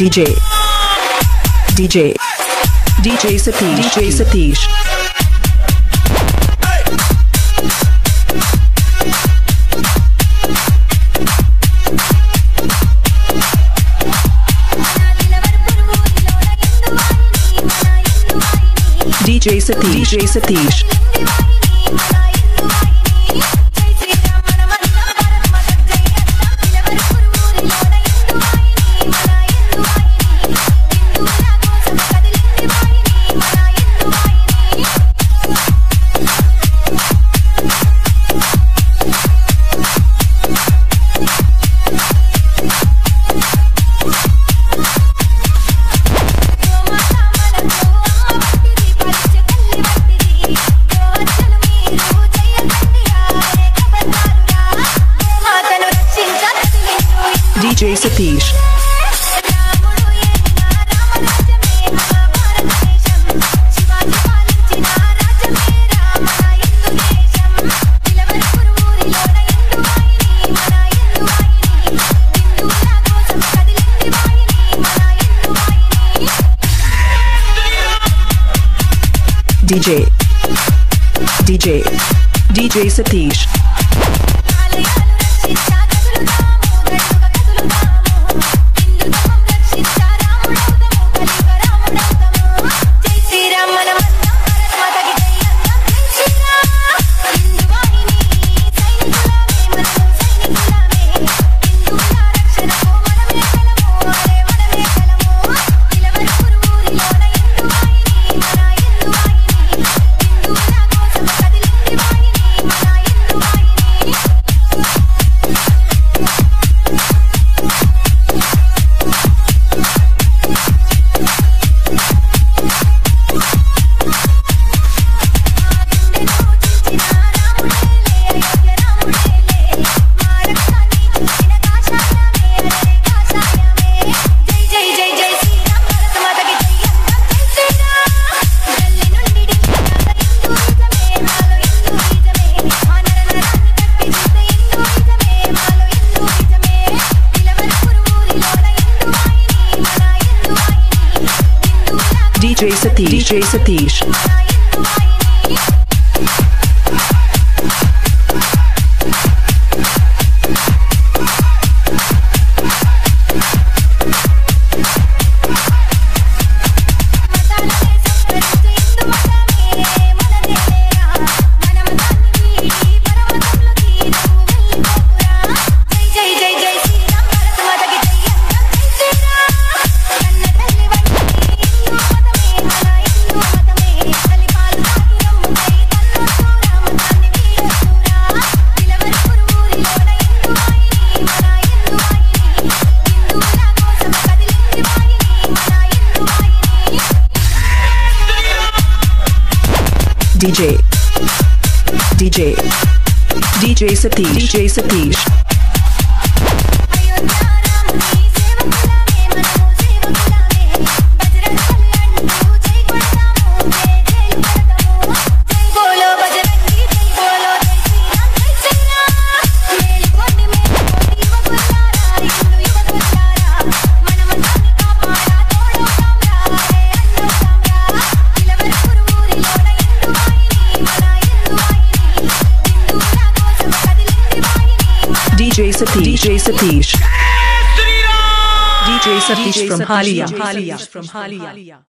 DJ DJ DJ Satish DJ Satish DJ Satish DJ Satish DJ DJ DJ Satish DJ Satish. DJ Satish DJ DJ DJ Satish. DJ Satish DJ Satish. DJ Satish DJ Satish from Halia. from Halia